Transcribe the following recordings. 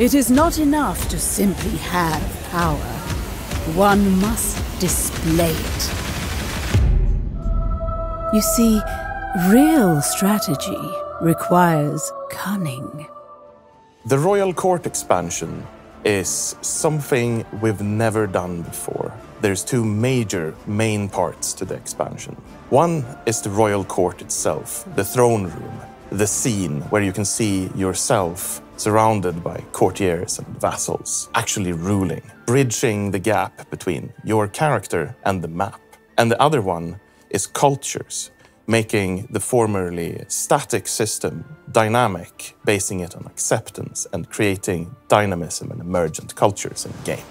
It is not enough to simply have power. One must display it. You see, real strategy requires cunning. The Royal Court expansion is something we've never done before. There's two major main parts to the expansion. One is the Royal Court itself, the throne room, the scene where you can see yourself surrounded by courtiers and vassals, actually ruling, bridging the gap between your character and the map. And the other one is cultures, making the formerly static system dynamic, basing it on acceptance and creating dynamism and emergent cultures in the game.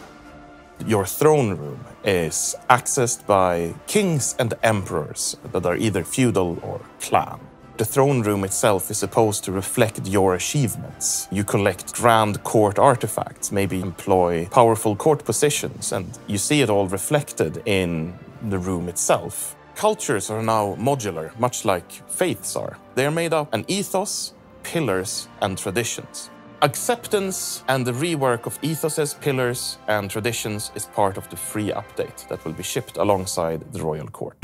Your throne room is accessed by kings and emperors that are either feudal or clan. The throne room itself is supposed to reflect your achievements. You collect grand court artifacts, maybe employ powerful court positions, and you see it all reflected in the room itself. Cultures are now modular, much like faiths are. They are made up an ethos, pillars, and traditions. Acceptance and the rework of ethoses, pillars, and traditions is part of the free update that will be shipped alongside the Royal Court.